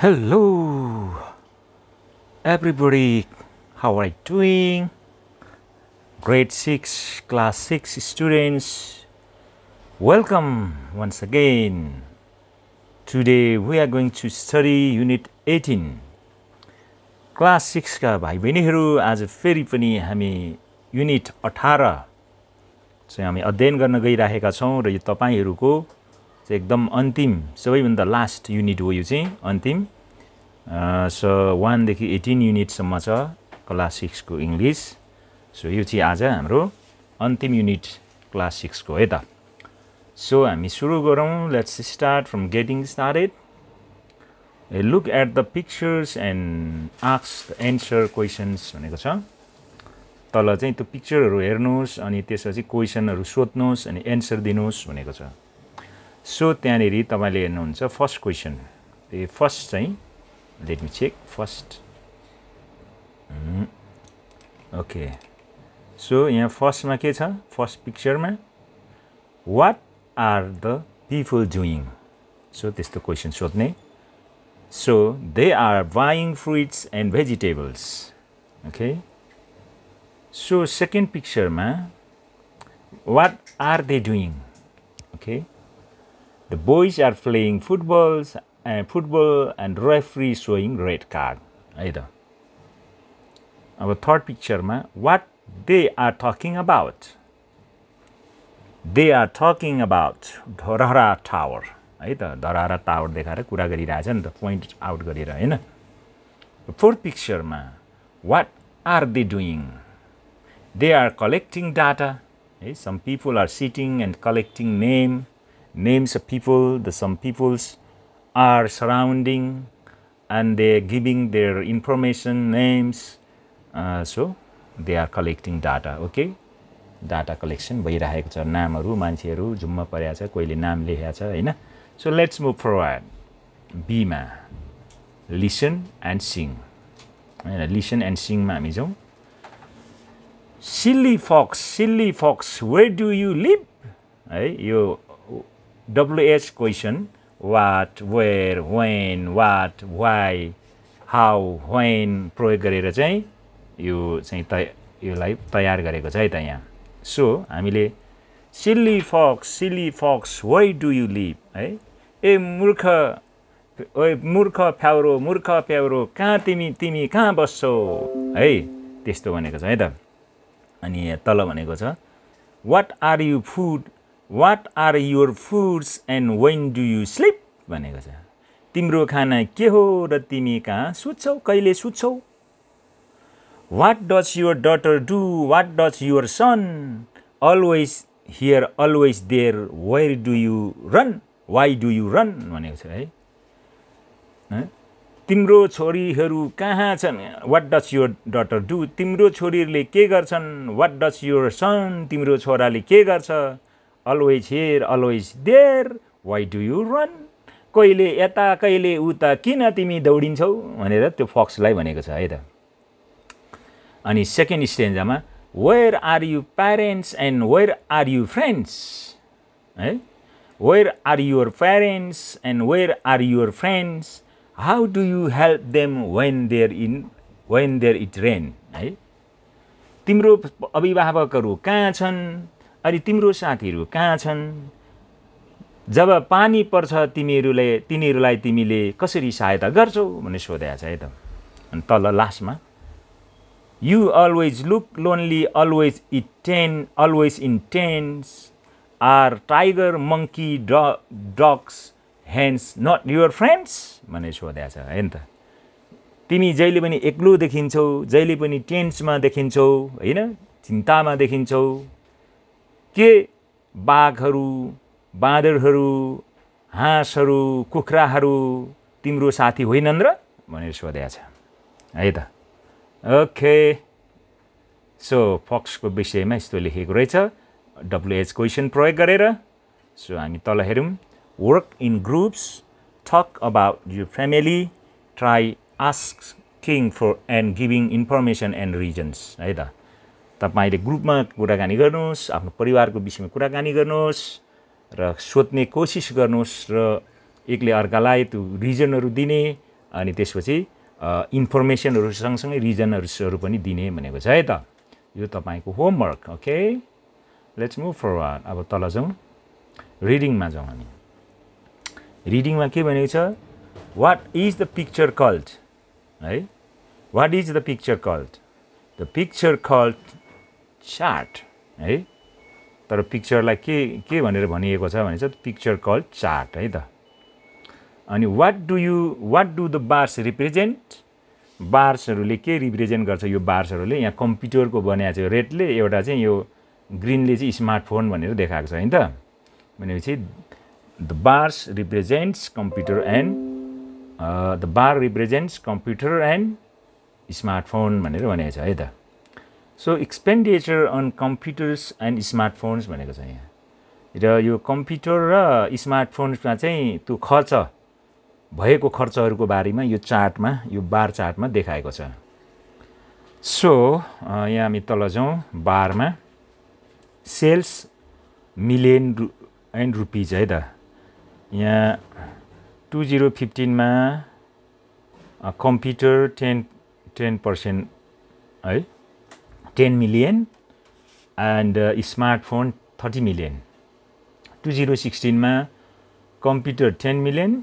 Hello, everybody. How are you doing? Grade 6, class 6 students, welcome once again. Today we are going to study Unit 18. Class सिक्सका भाइ बहिनीहरू आज फेरि पनि हामी unit अठार चाहिँ हामी अध्ययन गर्न गइरहेका छौँ र यो तपाईँहरूको चाहिँ एकदम अन्तिम सबैभन्दा लास्ट युनिट हो यो चाहिँ अन्तिम। सो वानदेखि एटिन युनिटसम्म छ क्लास सिक्सको इङ्ग्लिस सो यो चाहिँ आज हाम्रो अन्तिम युनिट क्लास सिक्सको है त। सो हामी सुरु गरौँ। Let's start from getting started look at the pictures and आक्स the answer questions भनेको छ। तल चाहिँ त्यो पिक्चरहरू हेर्नुहोस् अनि त्यसपछि क्वेसनहरू सोध्नुहोस् अनि एन्सर दिनुहोस् भनेको छ। सो त्यहाँनिर तपाईँले हेर्नुहुन्छ फर्स्ट क्वेसन ए फर्स्ट चाहिँ let me check first okay so यहाँ फर्स्टमा के छ? First पिक्चरमा what are the people doing so त्यस्तो क्वेसन सोध्ने। So they are buying fruits and vegetables okay so second पिक्चरमा what are they doing okay The boys are playing footballs and football and referee showing red card. है त अब third पिक्चरमा what they are talking about they are talking about Dharahara tower है त Dharahara tower देखाएर कुरा गरिरहेछ नि त पोइन्ट आउट गरेर होइन fourth पिक्चरमा what are they doing they are collecting data है some people are sitting and collecting name names of people, the some peoples are surrounding and they're giving their information, names. Uh, so they are collecting data, okay? Data collection भइरहेको छ नामहरू मान्छेहरू झुम्म परेको छ कोहीले नाम लेखेको छ होइन सो लेट्स मुभ फरवर्ड बीमा लिसन एन्ड सिङ होइन लिसन एन्ड सिङमा हामी जाउँ silly fox silly fox where do you live है यो WH question what, where, when, what, why, how, when प्रयोग गरेर चाहिँ यो चाहिँ तय योलाई तयार गरेको छ है त यहाँ। सो हामीले silly fox silly fox why do you live है? ए मूर्ख ओ मूर्ख फ्याउरो मूर्ख फ्याउरो कहाँ तिमी तिमी कहाँ बस्छौ? है त्यस्तो भनेको छ है त। अनि तल भनेको छ what are you food what are your foods and when do you sleep भनेको छ। तिम्रो खाना के हो र तिमी कहाँ सुत्छौ कहिले सुत्छौ? What does your daughter do what does your son always here always there where do you run why do you run भनेको छ है। तिम्रो छोरीहरू कहाँ छन्? What does your daughter do तिम्रो छोरीहरूले के गर्छन्? वाट डज युर सन तिम्रो छोराले के गर्छ? Always here always there why do you run कहिले यता कहिले उता किन तिमी दौडिन्छौ भनेर त्यो फक्सलाई भनेको छ है त। अनि second स्टेन्जामा where are you parents and where are you friends है? Where are your parents and where are your friends how do you help them when there in when there it rain है? तिम्रो अभिभावकहरू कहाँ छन्? अनि तिम्रो साथीहरू कहाँ छन्? जब पानी पर्छ तिमीहरूले तिनीहरूलाई तिमीले कसरी सहायता गर्छौ भन्ने सोधेको छ है त। अनि तल लास्टमा you always look lonely always it ten always in tens are tiger monkey the dogs hands not your friends भनेर सोधेको छ है नि त। तिमी जहिले पनि एक्लो देखिन्छौ जहिले पनि टेन्समा देखिन्छौ होइन? चिन्तामा देखिन्छौ के बाघहरू बाँदरहरू हाँसहरू कुखुराहरू तिम्रो साथी होइनन् र? भनेर सोधेको छ है त। ओके। सो फक्सको विषयमा यस्तो लेखेको रहेछ। डब्लुएच क्वेसन प्रयोग गरेर। सो हामी तल हेरौँ। Work in groups talk about you family try asking for and giving information and reasons है त। तपाईँले ग्रुपमा कुराकानी गर्नुहोस् आफ्नो परिवारको विषयमा कुराकानी गर्नुहोस् र सोध्ने कोसिस गर्नुहोस् र एकले अर्कालाई त्यो रिजनहरू दिने अनि त्यसपछि इन्फर्मेसनहरू सँगसँगै रिजनहरू पनि दिने भनेको छ है त। यो तपाईँको homework okay? Let's move forward अब तल जाउँ। रिडिङमा जाउँ हामी। रिडिङमा के भनेको छ? What is the picture called है? What is the picture called the picture called chart है? तर पिक्चरलाई के के भनेर भनिएको छ भने चाहिँ पिक्चर कल्ड चार्ट है त? अनि what do you what do the bars represent बार्सहरूले के रिप्रेजेन्ट गर्छ? यो बार्सहरूले यहाँ कम्प्युटरको बनाएको छ। रेडले एउटा चाहिँ यो ग्रिनले चाहिँ स्मार्टफोन भनेर देखाएको छ होइन त? भनेपछि the bars represents computer and the bar represents computer and smartphone भनेर भनेको छ है त? So expenditure on computers and smartphones भनेको छ यहाँ। र यो कम्प्युटर र स्मार्टफोन्समा चाहिँ त्यो खर्च भएको खर्चहरूको बारेमा यो चार्टमा यो बार चार्टमा देखाएको छ। सो यहाँ हामी तल जाउँ बारमा। सेल्स मिलियन रु एन्ड रुपिज है त। यहाँ टु जिरो फिफ्टिनमा कम्प्युटर टेन टेन पर्सेन्ट है। Ten million and smartphone thirty million two zero सिक्सटिनमा computer ten million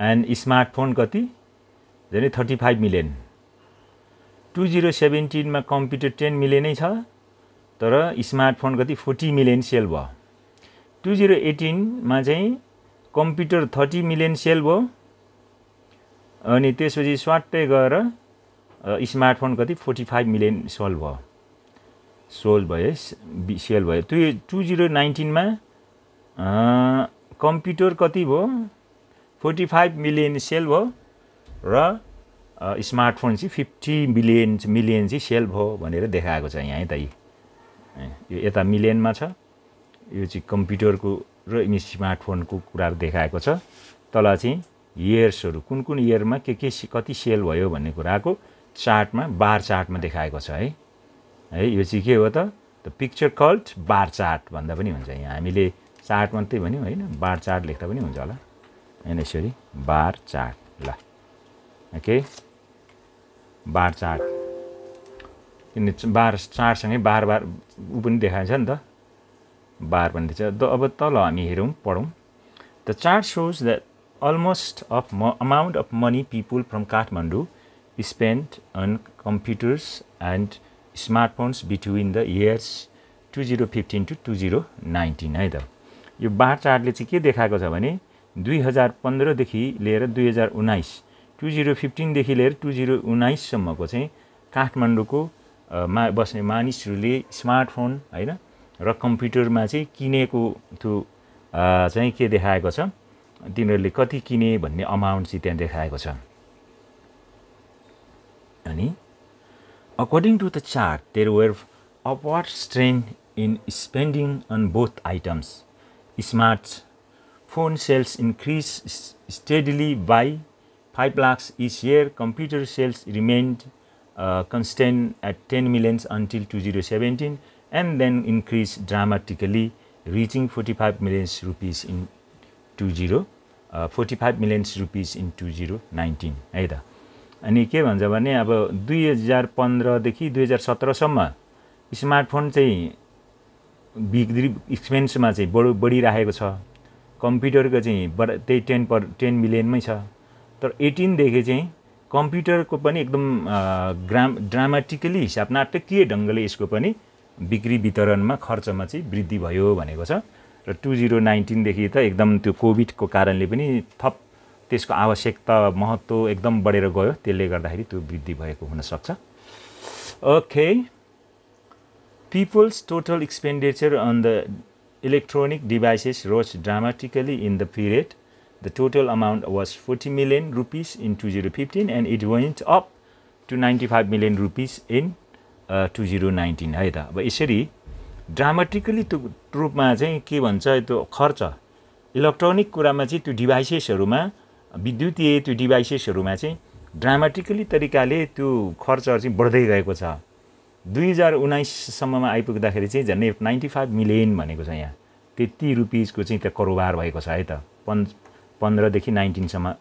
and smartphone कति झन् thirty five million two zero सेभेन्टिनमा computer ten मिलियनै छ तर स्मार्टफोन कति फोर्टी मिलियन सेल भयो टु जिरो एटिनमा चाहिँ कम्प्युटर थर्टी मिलियन सेल भयो अनि त्यसपछि स्वाट्टै गएर स्मार्टफोन कति? फोर्टी फाइभ मिलियन सेल भयो सोल भयो। सेल भयो टु टु जिरो नाइन्टिनमा कम्प्युटर कति भयो? फोर्टी फाइभ मिलियन सेल भयो र स्मार्टफोन चाहिँ फिफ्टी मिलियन मिलियन चाहिँ सेल भयो भनेर देखाएको छ यहाँ त यो यता मिलियनमा छ। यो चाहिँ कम्प्युटरको र स्मार्टफोनको कुराहरू देखाएको छ। तल चाहिँ इयर्सहरू कुन कुन इयरमा के के कति सेल भयो भन्ने कुराको चार्टमा बार चार्टमा देखाएको छ है। है यो चाहिँ के हो त? The picture called bar chart भन्दा पनि हुन्छ यहाँ। हामीले चार्ट मात्रै भन्यौँ होइन बार चार्ट लेख्दा पनि हुन्छ होला। होइन यसरी? Bar chart. ल। ओके। Bar chart. किन बार चार्टसँगै बार बार ऊ पनि देखाएको छ नि त। बार पनि दिन्छ अब तल हामी हेरौँ पढौँ। The chart shows that almost of mo amount of money people from Kathmandu spent on computers and smartphones between the years 2015 to 2019 है त? यो बार चार्टले चाहिँ के देखाएको छ भने दुई हजार पन्ध्रदेखि लिएर दुई हजार उन्नाइस टु जिरो फिफ्टिनदेखि लिएर टु जिरो उन्नाइससम्मको चाहिँ काठमाडौँको मा बस्ने मानिसहरूले स्मार्टफोन होइन र कम्प्युटरमा चाहिँ किनेको त्यो चाहिँ के देखाएको छ? तिनीहरूले कति किने भन्ने अमाउन्ट चाहिँ त्यहाँ देखाएको छ। According to the chart, there were upward strain in spending on both items. Smartphone sales increased steadily by 5 lakhs each year. Computer sales remained uh, constant at 10 millions until 2017 and then increased dramatically reaching 45 million rupees in 20 uh, 45 million rupees in 2019 either अनि के भन्छ भने अब दुई हजार पन्ध्रदेखि दुई हजार सत्रसम्म स्मार्टफोन चाहिँ बिक्री एक्सपेन्समा चाहिँ बढ बढिरहेको छ। कम्प्युटरको चाहिँ बडा त्यही टेन पर टेन मिलियनमै छ। तर एटिनदेखि चाहिँ कम्प्युटरको पनि एकदम ग्राम ड्रामाटिकली हिसाब नाटकीय ढङ्गले यसको पनि बिक्री वितरणमा खर्चमा चाहिँ वृद्धि भयो भनेको छ। र टु जिरो नाइन्टिनदेखि त एकदम त्यो कोभिडको कारणले पनि थप त्यसको आवश्यकता महत्त्व एकदम बढेर गयो। त्यसले गर्दाखेरि त्यो वृद्धि भएको हुनसक्छ। Okay. People's total expenditure on the electronic devices rose dramatically in the period. The total amount was 40 million rupees in 2015 and it went up to 95 million rupees in uh, 2019 है त? अब यसरी ड्रामाटिकली त्यो रूपमा चाहिँ के भन्छ त्यो खर्च? इलेक्ट्रोनिक कुरामा चाहिँ त्यो डिभाइसेसहरूमा विद्युतीय त्यो डिभाइसेसहरूमा चाहिँ ड्रामाटिकली तरिकाले त्यो खर्च चाहिँ बढ्दै गएको छ। दुई हजार उन्नाइससम्ममा आइपुग्दाखेरि चाहिँ झन्डै नाइन्टी फाइभ मिलियन भनेको छ यहाँ। त्यति रुपिजको चाहिँ त्यहाँ कारोबार भएको छ है त। पन् पन्ध्रदेखि नाइन्टिनसम्म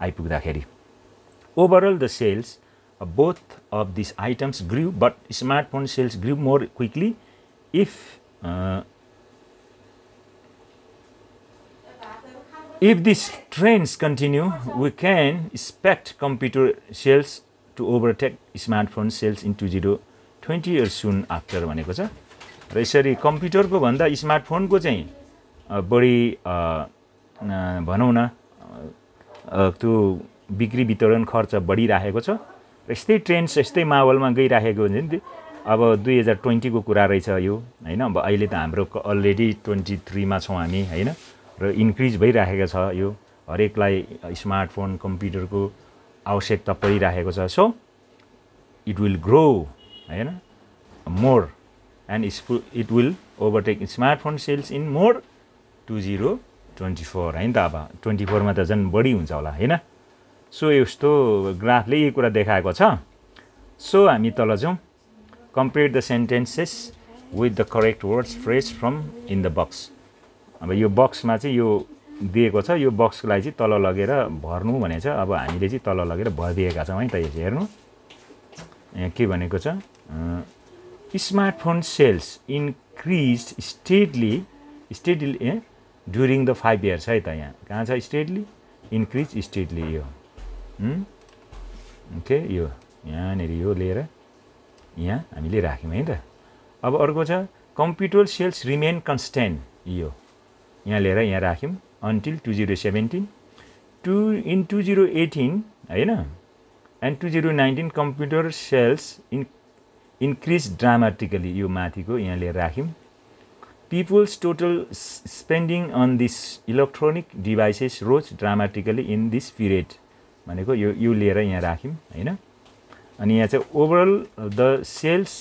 आइपुग्दाखेरि। Overall the sales both of this items grew but smartphone sales grew more quickly if If these trends continue, we can expect computer sales to overtake smartphone sales in 2020 years soon after भनेको छ। र यसरी कम्प्युटरको भन्दा स्मार्टफोनको चाहिँ बढी भनौँ न त्यो बिक्री वितरण खर्च बढिराखेको छ। र यस्तै ट्रेन्ड्स यस्तै माहौलमा गइराखेको हुन्छ नि अब दुई हजार ट्वेन्टीको कुरा रहेछ यो होइन? अब अहिले त हाम्रो अलरेडी ट्वेन्टी थ्रीमा छौँ हामी होइन? र इन्क्रिज भइराखेको छ यो हरेकलाई स्मार्टफोन कम्प्युटरको आवश्यकता परिराखेको छ। सो इट विल ग्रो होइन? More and it will overtake smartphone sales in more two zero twenty four होइन त अब? ट्वेन्टी फोरमा त झन् बढी हुन्छ होला होइन? सो यस्तो ग्राफले यही कुरा देखाएको छ। सो हामी तल जाउँ। Compare the sentences with the correct words phrase from in the box अब यो बक्समा चाहिँ यो दिएको छ यो बक्सलाई चाहिँ तल लगेर भर्नु भनेको छ अब हामीले चाहिँ तल लगेर भरिदिएका छौँ है त हेर्नु। यहाँ के भनेको छ? Smartphone sales increase steadily steadily a during the five years है त यहाँ। कहाँ छ स्टेडली? इन्क्रिज स्टेडली यो। ओके यो। यहाँनिर यो लिएर यहाँ हामीले राख्यौँ है त। अब अर्को छ कम्प्युटर सेल्स रिमेन कन्सटेन्ट यो। यहाँ लिएर यहाँ राख्यौँ। Until two zero seventeen two in two zero eighteen होइन? And two zero nineteen computer sales in increase dramatically यो माथिको यहाँ लिएर राख्यौँ। People's total spending on this electronic devices rose dramatically in this period भनेको यो यो लिएर यहाँ राख्यौँ होइन? अनि यहाँ चाहिँ overall the sales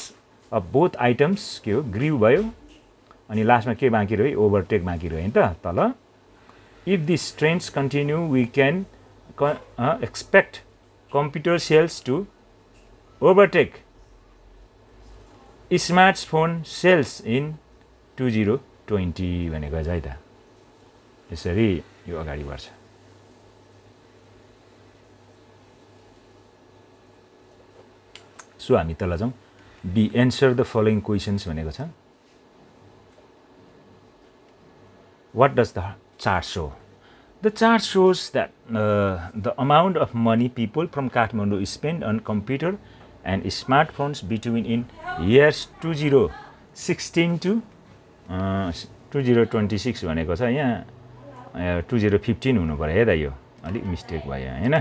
of both items के हो? ग्रिउ भयो। अनि लास्टमा के बाँकी रह्यो? ओभरटेक बाँकी रह्यो नि त तल। If this trends continue we can expect computer sales to overtake smartphone sales in two zero twenty भनेको चाहिँ है त। यसरी यो अगाडि बढ्छ। सो हामी तल जाउँ। B answer the following questions भनेको छ। What does the chart show? The chart shows that uh, the amount of money people from Kathmandu spend on computer and smartphones between in years 2016 to uh, 2026 भनेको छ यहाँ two zero fifteen हुनु पऱ्यो है त यो अलिक मिस्टेक भयो होइन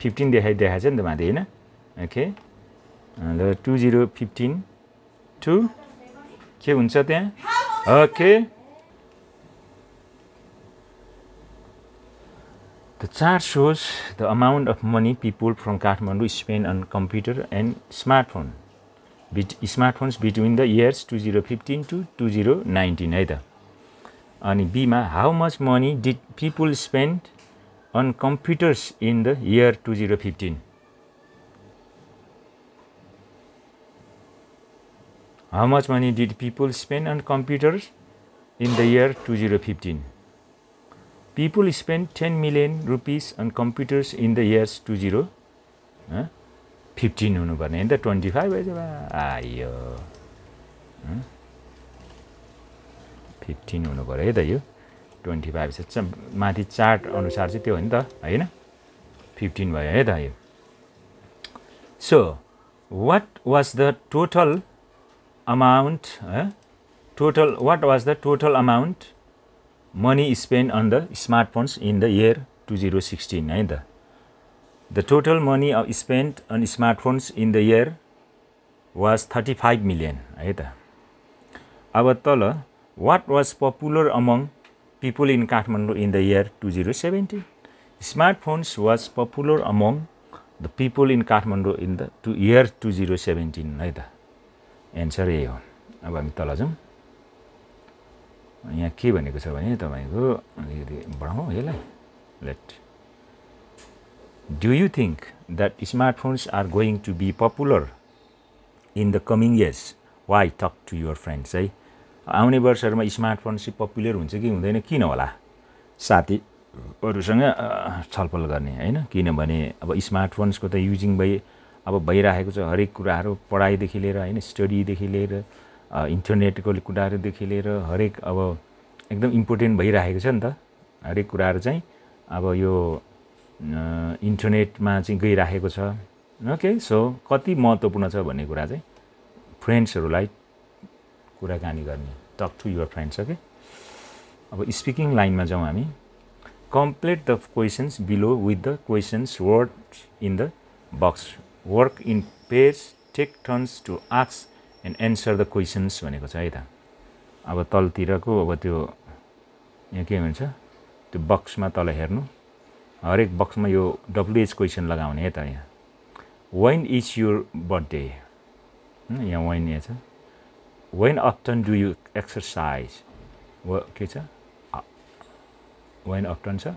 फिफ्टिन देखाइ देखाएको छ नि त माथि होइन ओके अन्त टु जिरो फिफ्टिन टु के हुन्छ त्यहाँ okay The chart shows the amount of money people from Kathmandu spend on computer and smartphone. Bet- smartphones between the years 2015 to 2019 है त अनि बीमा how much money did people spend on computers in the year two zero fifteen how much money did people spend on computers in the year two zero fifteen people spend 10 million rupees on computers in the years 20 huh? 15 हुनुपर्ने नि त twenty five आयो fifteen हुनु पऱ्यो है त यो। Twenty five चाहिँ माथि चार्ट अनुसार चाहिँ त्यो हो नि त होइन? फिफ्टिन भयो है त यो। So what was the total amount total what was the total amount money spent on the smartphones in the year 2016 है त the total money uh, spent on smartphones in the year was 35 million है त अब तल what was popular among people in Kathmandu in the year 2017 smartphones was popular among the people in Kathmandu in the to year 2017 है त answer यही हो अब हामी तल जाउँ यहाँ के भनेको छ भने तपाईँको अलिकति बढाउँ यसलाई। Let do you think that smartphones are going to be popular in the coming years why talk to your friends है आउने वर्षहरूमा स्मार्टफोन चाहिँ पपुलर हुन्छ कि हुँदैन किन होला? साथी अरूसँग अ, छलफल गर्ने होइन? किनभने अब स्मार्टफोन्सको त युजिङ भइ अब भइरहेको छ हरेक कुराहरू पढाइदेखि लिएर होइन? स्टडीदेखि लिएर इन्टरनेटको कुराहरूदेखि लिएर हरेक अब एकदम इम्पोर्टेन्ट भइरहेको छ नि त। हरेक कुराहरू चाहिँ अब यो इन्टरनेटमा चाहिँ गइराखेको छ। ओके सो कति महत्त्वपूर्ण छ भन्ने कुरा चाहिँ फ्रेन्ड्सहरूलाई कुराकानी गर्ने। Talk to your friends okay अब स्पिकिङ लाइनमा जाउँ हामी। Complete the questions below with the questions word in the box work in page take turns to आक्स and answer the questions भनेको छ है त। अब तलतिरको अब त्यो यहाँ के भन्छ? त्यो बक्समा तल हेर्नु। हरेक बक्समा यो डब्लुएच क्वेसन लगाउने है त यहाँ। वेन इज युर बर्थडे यहाँ वेन यहाँ छ। When often do you exercise व के छ? वेन अप्टन छ।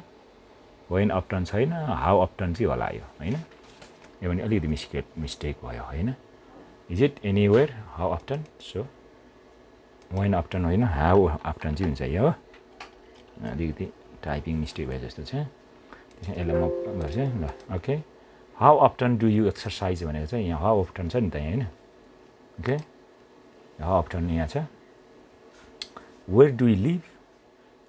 वेन अप्टन छैन हाउ अप्टन चाहिँ होला यो होइन? यो भने अलिकति मिस्टेक मिस्टेक भयो होइन? Is it anywhere how often so when often होइन हाउ अप्टन चाहिँ हुन्छ यो? हो अलिकति टाइपिङ मिस्टेक भयो जस्तो छ। त्यसमा यसलाई म गर्छु। ल okay how often do you exercise भनेको चाहिँ यहाँ हाउ अप्टन छ नि त यहाँ होइन? ओके हाउ अप्टन यहाँ छ? Where do you live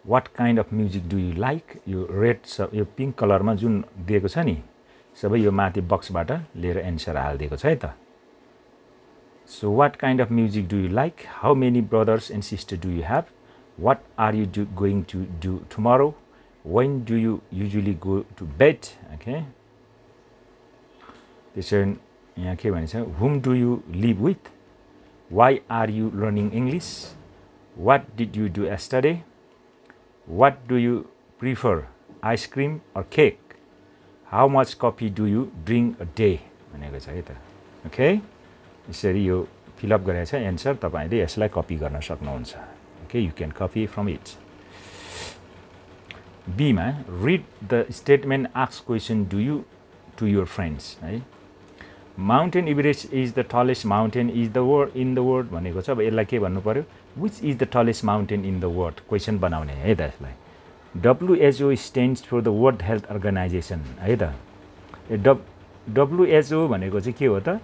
what kind of music do you like यो रेड छ यो पिङ्क कलरमा जुन दिएको छ नि सबै यो माथि बक्सबाट लिएर एन्सर हालिदिएको छ है त। So what kind of music do you like how many brothers and sister do you have what are you do going to do tomorrow when do you usually go to bed okay त्यसरी यहाँ के भनेछ whom do you live with why are you learning English what did you do yesterday what do you prefer ice cream or cake how much coffee do you drink a day भनेको छ है त okay यसरी यो fill up गरेको छ answer तपाईँले यसलाई कपी गर्न सक्नुहुन्छ। Okay you can copy from it बीमा read the statement आक्स question do you to your friends है? Mountain Everest is the tallest mountain is the word in the word भनेको छ। अब यसलाई के भन्नु पऱ्यो which is the tallest mountain in the world question बनाउने है त यसलाई। WHO stands for the World Health Organization है त। डब डब्लुएचओ भनेको चाहिँ के हो त?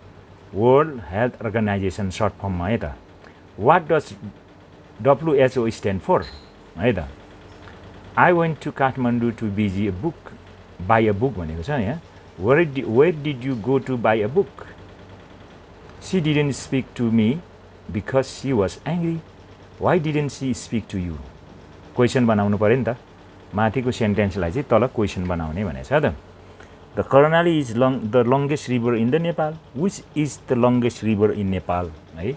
वर्ल्ड हेल्थ अर्गनाइजेसन सर्ट फर्ममा है त what does WHO stand for है त I went to Kathmandu to busy a book buy a book भनेको छ यहाँ where did where did you go to buy a book she didn't speak to me because she was angry why didn't she speak to you question बनाउनु पऱ्यो नि त माथिको सेन्टेन्सलाई चाहिँ तल क्वेसन बनाउने भनेको छ त the Karnali is long the longest river in the Nepal which is the longest river in Nepal है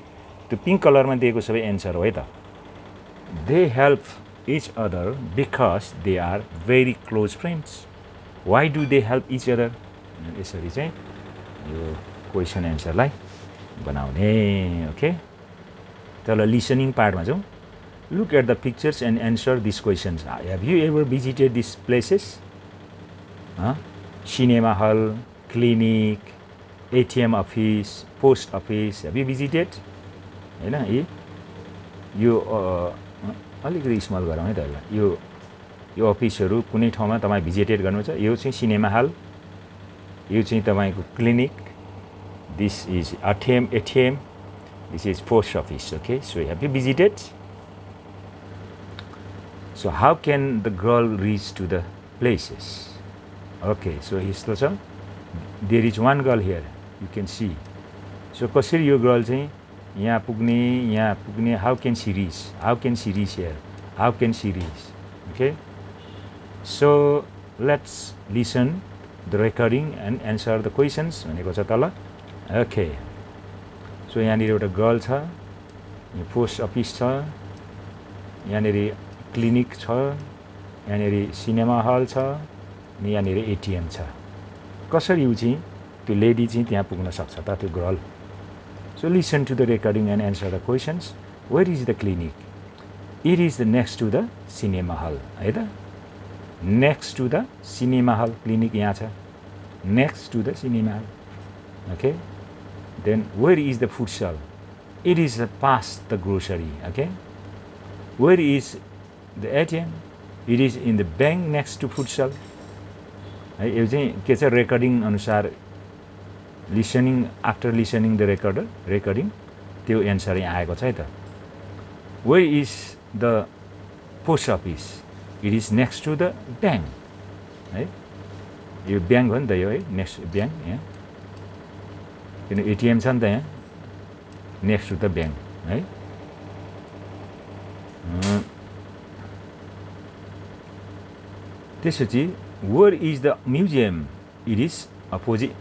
त्यो पिङ्क कलरमा दिएको सबै एन्सर हो है त। They help each other because they are very close friends why do they help each other यसरी चाहिँ यो क्वेसन एन्सरलाई बनाउने ओके तल लिसनिङ पार्टमा जाउँ। Look at the pictures and answer this questions have you ever visited this places cinema hall clinic ATM office post office have visited होइन यी यो अलिकति स्मल गरौँ है त यसलाई यो यो अफिसहरू कुनै ठाउँमा तपाईँ भिजिटेड गर्नुहुन्छ यो चाहिँ सिनेमा हल यो चाहिँ तपाईँको clinic this is ATM ATM this is post office okay so have you visited so how can the girl reach to the places okay so यस्तो छ there is one girl here you can see so कसरी यो girl चाहिँ यहाँ पुग्ने यहाँ पुग्ने how can she reach how can she reach here how can she reach okay so let's listen the recording and answer the questions भनेको छ तल। ओके सो यहाँनिर एउटा गर्ल छ पोस्ट अफिस छ यहाँनिर क्लिनिक छ यहाँनिर सिनेमा हल छ। यहाँनिर एटिएम छ। कसरी ऊ चाहिँ त्यो लेडी चाहिँ त्यहाँ पुग्न सक्छ त त्यो girl so listen to the recording and answer the questions where is the clinic it is the next to the cinema hall है त? Next to the cinema hall clinic यहाँ छ। Next to the cinema hall okay then where is the food sale it is the past the grocery okay where is the ATM it is in the bank next to futsal है यो चाहिँ के छ recording अनुसार listening after listening the recorder recording त्यो answer यहाँ आएको छ है त। Where is the post office it is next to the bank है? यो ब्याङ्क हो नि त यो है? नेक्स्ट ब्याङ्क यहाँ। किन एटिएम छ नि त यहाँ? नेक्स्ट टु द ब्याङ्क है? त्यसपछि where is the museum it is opposite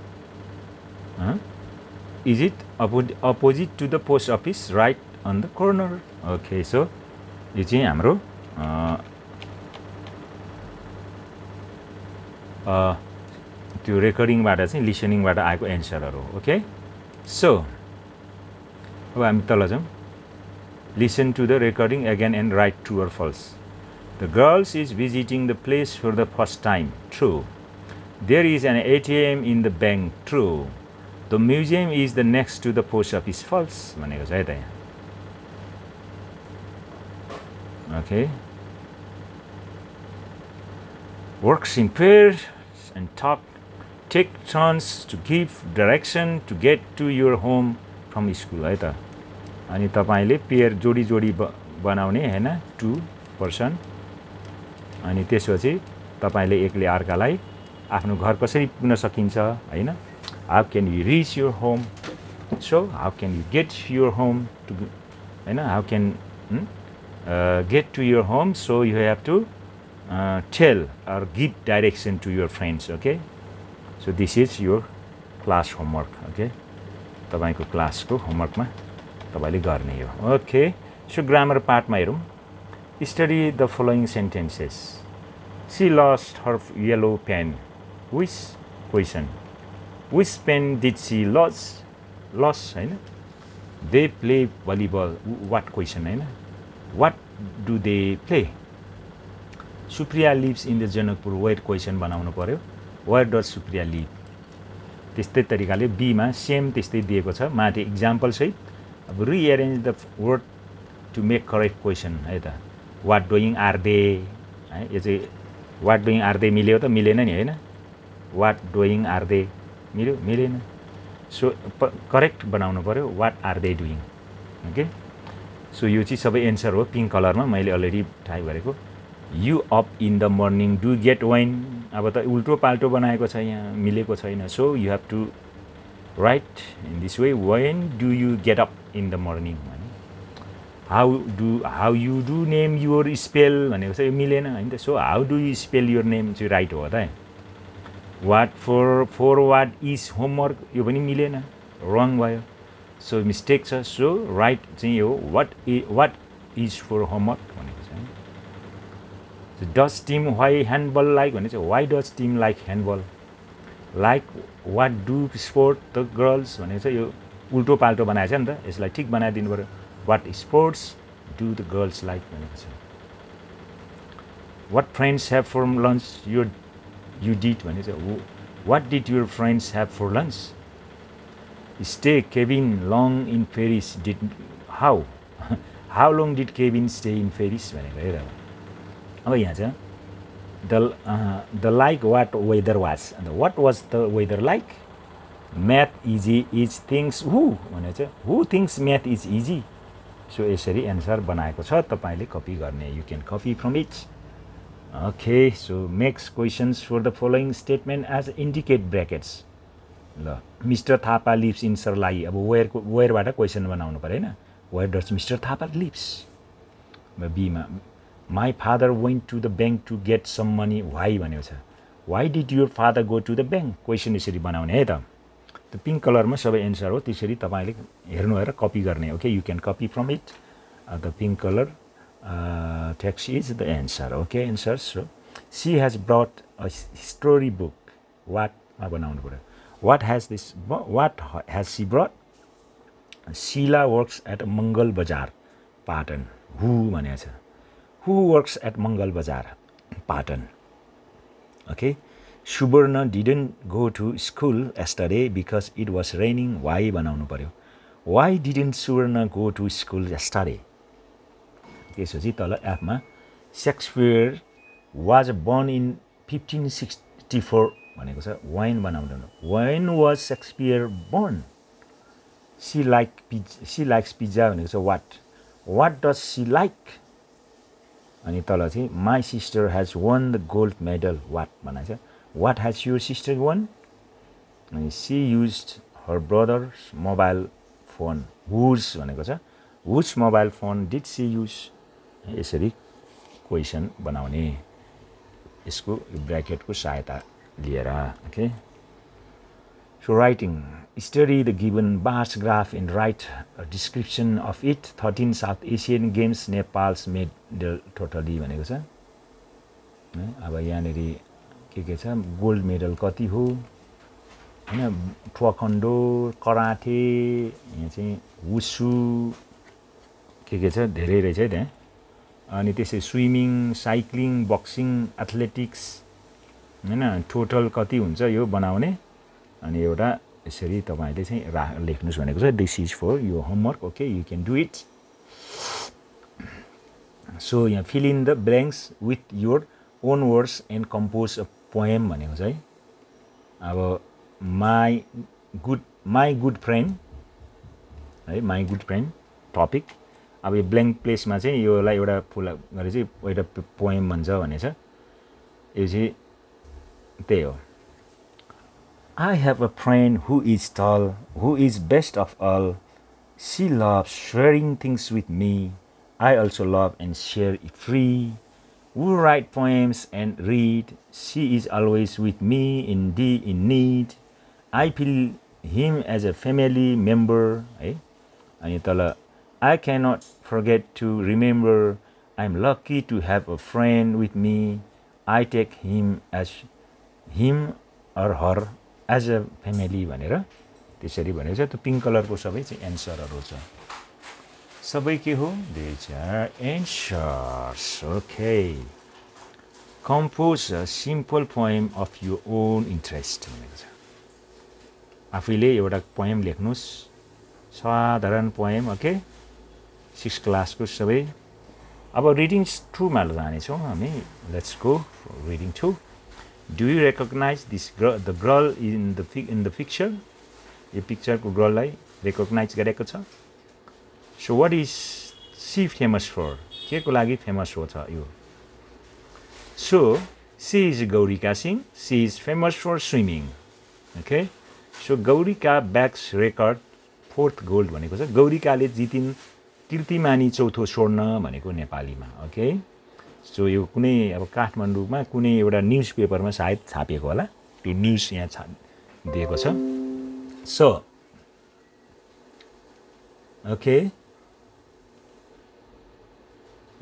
is it oppo opposite to the post office right on the corner okay so यो चाहिँ हाम्रो त्यो रेकर्डिङबाट चाहिँ लिसनिङबाट आएको एन्सरहरू हो ओके सो अब हामी तल जाउँ। Listen to the recording again and write true or false the girls is visiting the place for the first time true there is an ATM in the bank true the museum is the next to the post office false भनेको छ है त यहाँ okay works in pair and talk, take turns to give direction to get to your home from school. है त अनि तपाईँले pair जोडी जोडी बनाउने होइन टु पर्सन अनि त्यसपछि तपाईँले एकले अर्कालाई आफ्नो घर कसरी पुग्न सकिन्छ होइन? How can you reach your home so how can you get your home to होइन? How can get to your home so you have to tell or give direction to your friends okay? So this is your class homework okay? तपाईँको क्लासको होमवर्कमा तपाईँले गर्ने हो okay so grammar पार्टमा हेरौँ। Study the following sentences she lost her yellow pen which question which pen did she lose lose होइन they play volleyball what question होइन what do they play Supriya lives in the Janakpur where question बनाउनु पऱ्यो where does Supriya live त्यस्तै तरिकाले बीमा same त्यस्तै दिएको छ माथि इक्जाम्पलसहित अब rearrange the word to make correct question है त वाट डुइङ आर दे है यो चाहिँ वाट डुइङ आर दे मिल्यो त मिलेन नि होइन वाट डुइङ आर दे मिल्यो मिलेन सो करेक्ट बनाउनु पऱ्यो what are they doing okay so यो चाहिँ सबै एन्सर हो पिङ्क कलरमा मैले अलरेडी टाइप गरेको you up in the morning do get when अब त उल्टो पाल्टो बनाएको छ यहाँ मिलेको छैन so you have to write in this way when do you get up in the morning how do how you do name your spell भनेको चाहिँ यो मिलेन होइन त so how do you spell your name चाहिँ right हो त what for for what is homework यो पनि मिलेन रङ भयो सो मिस्टेक छ सो राइट चाहिँ हो वाट इ वाट इज फोर होमवर्क भनेको छ does Tim why handball like भने चाहिँ why does Tim like handball like what do sport the girls भनेको चाहिँ यो उल्टो पाल्टो बनाएछ नि त यसलाई ठिक बनाइदिनु पऱ्यो what sports do the girls like भनेको छ what friends have for lunch यो यु डिड भने चाहिँ what did your friends have for lunch stay Kevin long in Paris did how how long did Kevin stay in Paris भनेको हेर अब यहाँ छ the the like what weather was अन्त what was the weather like math easy is things who भने चाहिँ who things math is easy so यसरी answer बनाएको छ। तपाईँले कपी गर्ने you can copy from it okay so makes questions for the following statement as indicate brackets ल mister Thapa lives in सरलाई अब वेयरको वेयरबाट क्वेसन बनाउनु पऱ्यो होइन? Where does mister Thapa lives बीमा my father went to the bank to get some money why भनेको छ? Why did your father go to the bank question यसरी बनाउने है त। त्यो पिङ्क कलरमा सबै एन्सर हो। त्यसरी तपाईँले हेर्नु भएर कपी गर्ने okay you can copy from it the pink colour text is the answer okay answer so she has brought a story book वाटमा बनाउनु पऱ्यो what has this what has she brought Sila works at Mangal Bazar Patan who भनेको छ हु works at Mangal Bazar Patan okay Subarna didn't go to school yesterday because it was raining why बनाउनु पऱ्यो why didn't Subarna go to school yesterday त्यसपछि तल एपमा Shakespeare was born in fifteen sixty four भनेको छ wine बनाउँदैन when was Shakespeare born she like pizza she likes pizza भनेको छ what what does she like अनि तल चाहिँ my sister has won the gold medal what भनेको छ what has your sister won अनि she use her brother's mobile phone whose भनेको छ? Whose mobile phone did she use यसरी question बनाउने। यसको ब्राकेटको सहायता लिएर okay so writing study the given bars graph and write description of it thirteen South Asian Games Nepal's medal totally भनेको छ? अब यहाँनिर के के छ गोल्ड मेडल कति हो? होइन ट्वकन्डो कराटे यहाँ चाहिँ वुसु के के छ? धेरै रहेछ है त्यहाँ। अनि त्यसै स्विमिङ साइक्लिङ बक्सिङ एथलेटिक्स होइन टोटल कति हुन्छ यो बनाउने? अनि एउटा यसरी तपाईँले चाहिँ रा लेख्नुहोस् भनेको छ। दिस इज फर यो homework okay you can do it so यहाँ fill in the blanks with your own words and compose a poem भनेको चाहिँ अब my good my good friend है माई गुड फ्रेन्ड टपिक अब यो blank प्लेसमा चाहिँ योलाई एउटा फुल गरेर चाहिँ एउटा पोएम भन्छ भनेछ यो चाहिँ त्यही हो। I have a friend who is tall who is best of all she love sharing things with me I also love and share free poems and read she is always with me indeed in need I feel him as a family member है अनि तल I cannot forget to remember. I'm lucky to have a friend with me. I take him as him or her as a family. भनेको छ त्यो pink कलरको सबै चाहिँ एन्सरहरू छ सबै के हो? These are answers okay. Compose a simple poem of you own interest भनेको छ। आफैले एउटा पोएम लेख्नुहोस् साधारण पोएम ओके? सिक्स क्लासको सबै। अब रिडिङ टूमा जानेछौँ हामी। Let's go reading two do you recognize this ग्र the girl in the in the picture यो पिक्चरको गर्ललाई रेकग्नाइज गरेको छ? So what is she famous for के को लागि फेमस हो छ यो so she is Gaurika Singh she is famous for swimming okay so Gaurika bags record fourth gold भनेको छ। गौरिकाले जितिन् कीर्तिमानी चौथो स्वर्ण भनेको नेपालीमा। ओके सो यो कुनै अब काठमाडौँमा कुनै एउटा न्युज पेपरमा सायद छापिएको होला। त्यो न्युज यहाँ छा दिएको छ। सो ओके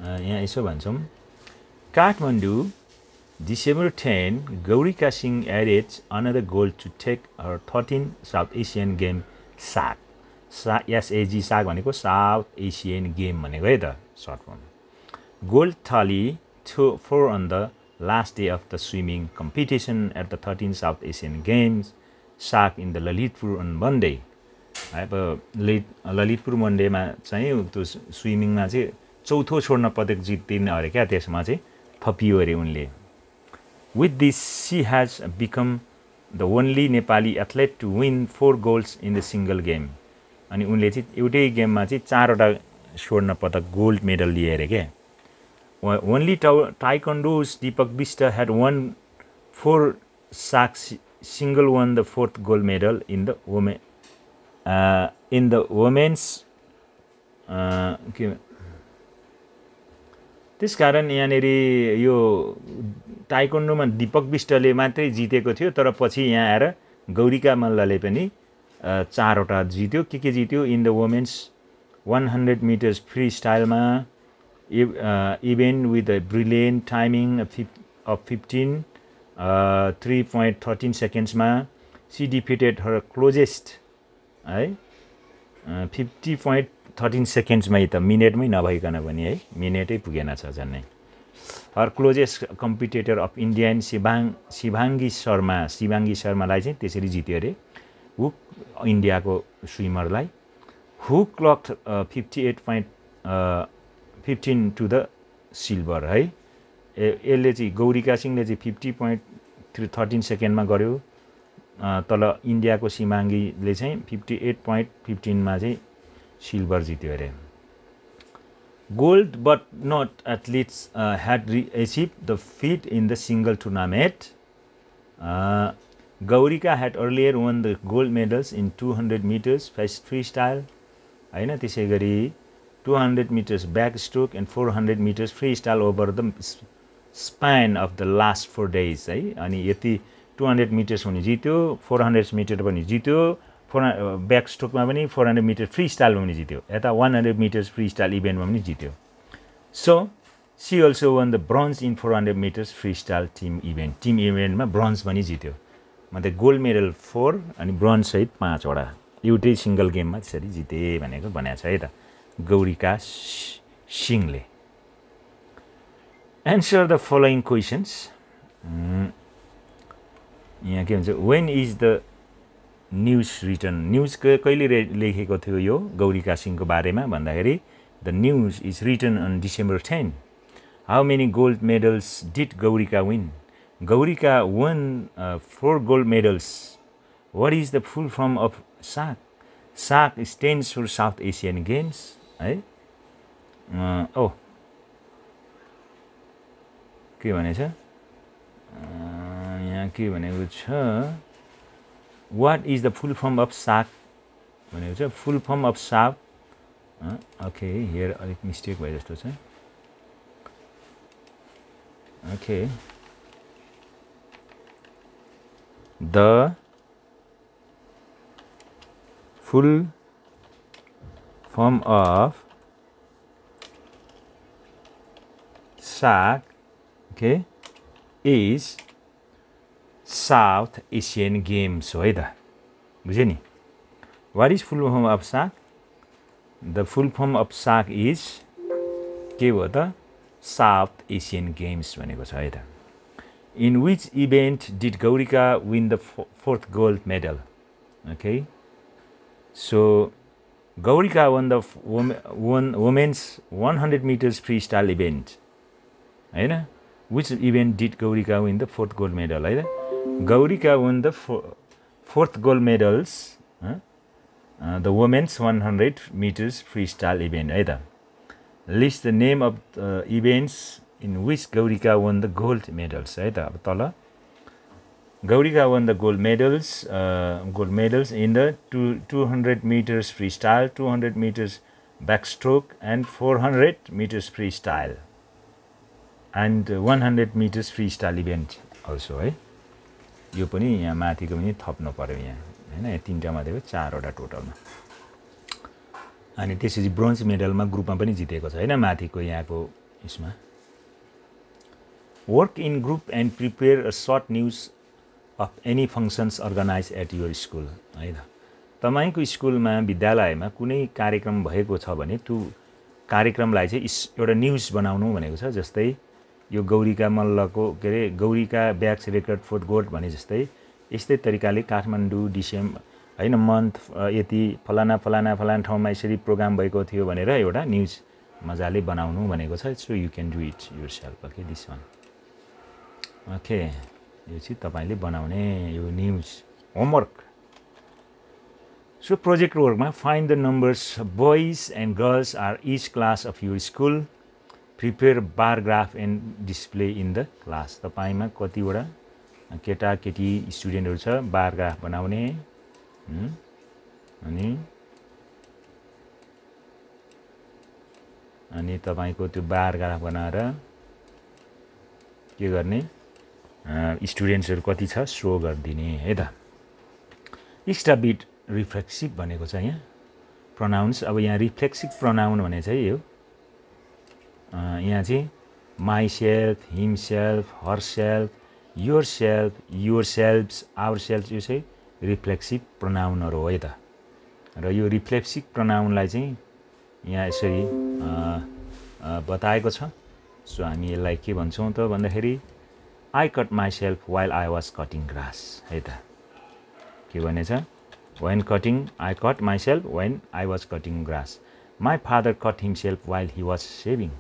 यहाँ यसो भन्छौँ Kathmandu December ten Gaurika Singh added another gold to take her thirteen South Asian Game SAG सा एसएजी साग भनेको साउथ एसियन गेम भनेको है त short firm gold tally to four on the last day of the swimming competition at the thirteen South Asian Games SAG in the Lalitpur on Monday अब ललित ललितपुर मन्डेमा चाहिँ त्यो स्विमिङमा चाहिँ चौथो स्वर्ण पदक जित्दिन अरे क्या? त्यसमा चाहिँ थपियो अरे उनले। With this she has become the only Nepali athlete to win four golds in the single game अनि उनले चाहिँ एउटै गेममा चाहिँ चारवटा स्वर्ण पदक गोल्ड मेडल लिए अरे क्या? Only tae taekwondo's Deepak Bista had won four SAG single won the fourth gold medal in the women in the women's के त्यस कारण यहाँनिर यो टाइकन्डोमा दिपक विष्टले मात्रै जितेको थियो तर पछि यहाँ आएर गौरिका मल्लले पनि चारवटा जित्यो। के के जित्यो? In the women's one hundred metres free स्टाइलमा event with the brilliant timing fifty of fifteen three point thirteen सेकेन्ड्समा she defeated her closest है? फिफ्टी पोइन्ट थर्टिन सेकेन्ड्समै त मिनेटमै नभइकन पनि है मिनेटै पुगेन छ झन्नै her closest competitor of Indian Shivang Shivangi Sharma Shivangi शर्मालाई चाहिँ त्यसरी जित्यो अरे हुक इन्डियाको स्विमरलाई। Who clock fifty eight point fifteen to the silver है? यसले चाहिँ गौरीका सिंहले चाहिँ फिफ्टी पोइन्ट थ्री थर्टिन सेकेन्डमा गऱ्यो तल इन्डियाको सिमाङ्गीले चाहिँ फिफ्टी एट पोइन्ट फिफ्टिनमा चाहिँ सिल्भर जित्यो अरे gold but not athletes uh, had re- achieved the feat in the single tournament. Uh, Gaurika had earlier won the gold medals in 200 meters fast freestyle होइन त्यसै गरी 200 meters backstroke and 400 meters freestyle over the s- span of the last four days है अनि यति 200 metres पनि जित्यो 400 metre पनि जित्यो फोर ब्याक स्ट्रोकमा पनि 400 मिटर फ्री स्टाइलमा पनि जित्यो। यता 100 मिटर्स फ्री स्टाइल इभेन्टमा पनि जित्यो। So she also won the bronze in four hundred metres free style team event team इभेन्टमा bronze पनि जित्यो। मतलब गोल्ड मेडल फोर अनि ब्रोन्ज सहित पाँचवटा। एउटै सिङ्गल गेममा त्यसरी जिते भनेको भनेको छ है त। गौरीका सिंहले। एन्सर द फलोइङ क्वेसन्स यहाँ के भन्छ when is the news written. News कहिले लेखेको थियो यो गौरीका सिंहको बारेमा भन्दाखेरि the news is written on December ten. How many gold medals did Gaurika win? Gaurika won four gold medals. What is the full form of SAG SAG stands for South Asian Games है? ओ। के भनेछ? यहाँ के भनेको छ? What is the full form of SAG भनेको छ full form of SAG okay here अलिक मिस्टेक भए जस्तो छ। Okay the full form of SAG okay is South Asian Games हो है त बुझ्यो नि what is full form of SAG the full form of SAG is के हो त साउथ एसियन गेम्स भनेको छ है त in which event did Gaurika win the fourth gold medal okay so Gaurika won the one women's one hundred metres freestyle event होइन which event did Gaurika win the fourth gold medal है त Gaurika win the fourth gold medals the women's one hundred metres freestyle event है त list the name of the events in which Gaurika won the gold medals है त अब तल Gaurika won the gold medals gold medals in the two two hundred metres freestyle two hundred metres backstroke and four hundred metres freestyle and one hundred metres freestyle event also है यो पनि यहाँ माथिको पनि थप्नु पऱ्यो यहाँ। होइन यहाँ तिनवटा मात्रै हो चारवटा टोटलमा। अनि त्यसपछि ब्रोन्ज मेडलमा ग्रुपमा पनि जितेको छ होइन माथिको यहाँको यसमा। Work in group and prepare a short news of any functions organize at your school है त तपाईँको स्कुलमा विद्यालयमा कुनै कार्यक्रम भएको छ भने त्यो कार्यक्रमलाई चाहिँ एउटा न्युज बनाउनु भनेको छ जस्तै यो गौरीका मल्लको के अरे गौरीका ब्याक्स रेकर्ड फोर्थ गोल्ड भने जस्तै यस्तै तरिकाले काठमाडौँ डिसेम्बर होइन मन्थ यति फलाना फलाना फलाना ठाउँमा यसरी प्रोग्राम भएको थियो भनेर एउटा न्युज मजाले बनाउनु भनेको छ। So you can do it yourself okay this one okay यो चाहिँ तपाईँले बनाउने यो news homework. So project वर्कमा find the numbers boys and girls are each class of your school prepare bar graph and display in the class तपाईँमा कतिवटा केटा केटी स्टुडेन्टहरू छ बार ग्राफ बनाउने? अनि अनि तपाईँको त्यो बार ग्राफ बनाएर के गर्ने? स्टुडेन्ट्सहरू कति छ सो गरिदिने है त। एक्स्ट्रा बिट रिफ्लेक्सिभ भनेको छ यहाँ। प्रनाउन्स अब यहाँ रिफ्लेक्सिभ प्रनाउन भने चाहिँ यो यहाँ चाहिँ myself himself herself yourself yourselves ourself यो चाहिँ रिफ्लेक्सिभ प्रनाउनहरू हो है त। र यो रिफ्लेक्सिभ प्रनाउनलाई चाहिँ यहाँ यसरी बताएको छ। सो हामी यसलाई के भन्छौँ त भन्दाखेरि I cut myself while I was cutting grass है त। के भनेछ? When cutting I cut myself when I was cutting grass my father cut himself while he was shaving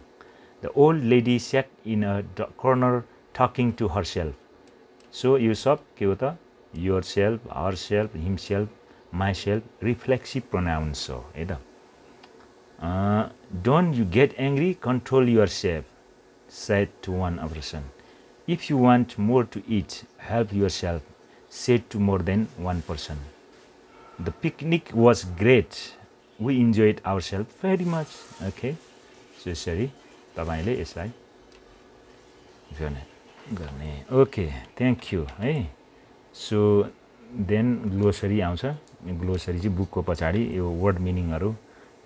old lady sat in a corner talking to herself so यो सब के हो त yourself herself himself myself reflexive pronouns हो है त don't you get angry control yourself set to one person if you want more to it help yourself set to more than one person the picnic was great we enjoyed ourself very much okay so यसरी तपाईँले यसलाई गर्ने गर्ने। Okay thank you है। So then glossary आउँछ। Glossary चाहिँ बुकको पछाडि यो वर्ड मिनिङहरू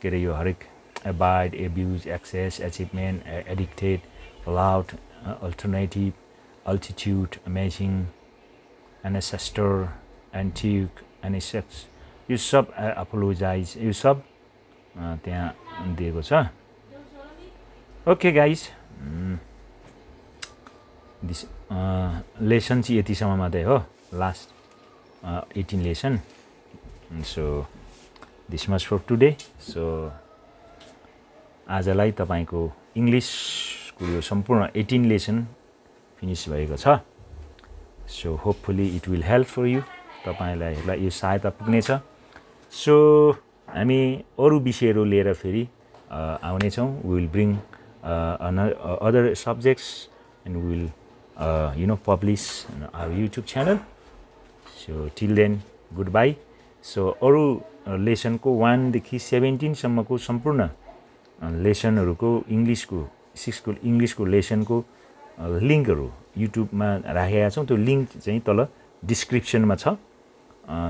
के अरे यो हरेक abide abuse access achievement addicted loud alternative altitude amazing ancestor antique एनिसेक्स यो सब अपोलोजाइज यो सब त्यहाँ दिएको छ। ओके गाइज दिस लेसन चाहिँ यतिसम्म मात्रै हो last eighteen lesson so this much for today so आजलाई तपाईँको इङ्ग्लिसको यो सम्पूर्ण एटिन लेसन फिनिस भएको छ। So hopefully it will help for you तपाईँलाई यो सहायता पुग्नेछ। सो हामी अरू विषयहरू लिएर फेरि आउनेछौँ। Will bring other subjects and will you know publish our YouTube channel so till then goodbye so अरू लेसनको वानदेखि सेभेन्टिनसम्मको सम्पूर्ण लेसनहरूको इङ्ग्लिसको सिक्सको इङ्ग्लिसको लेसनको लिङ्कहरू युट्युबमा राखेका छौँ त्यो लिङ्क चाहिँ तल डिस्क्रिप्सनमा छ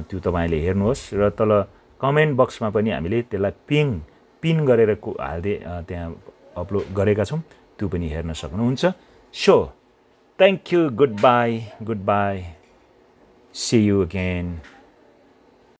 त्यो तपाईँले हेर्नुहोस् र तल कमेन्ट बक्समा पनि हामीले त्यसलाई पिङ पिन गरेर हाल्दै त्यहाँ अपलोड गरेका छौँ त्यो पनि हेर्न सक्नुहुन्छ। So thank you goodbye goodbye see you again